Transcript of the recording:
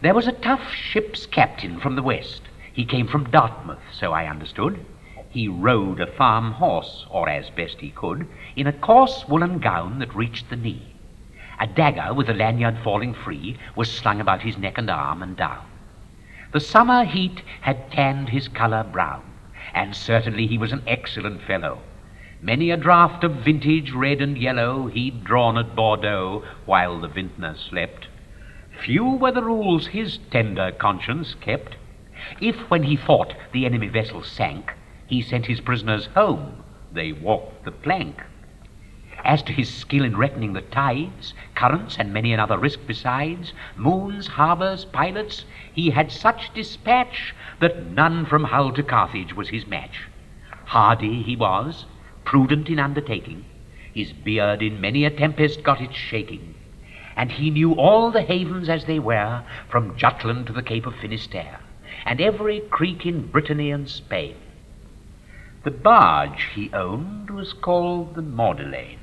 There was a tough ship's captain from the west. He came from Dartmouth, so I understood. He rode a farm horse, or as best he could, in a coarse woolen gown that reached the knee. A dagger with a lanyard falling free was slung about his neck and arm and down. The summer heat had tanned his colour brown, and certainly he was an excellent fellow. Many a draught of vintage red and yellow he'd drawn at Bordeaux while the vintner slept. Few were the rules his tender conscience kept. If, when he fought, the enemy vessel sank, he sent his prisoners home, they walked the plank. As to his skill in reckoning the tides, currents, and many another risk besides, moons, harbours, pilots, he had such dispatch that none from Hull to Carthage was his match. Hardy he was, prudent in undertaking, his beard in many a tempest got it shaking, and he knew all the havens as they were, from Jutland to the Cape of Finisterre, and every creek in Brittany and Spain. The barge he owned was called the Magdalene,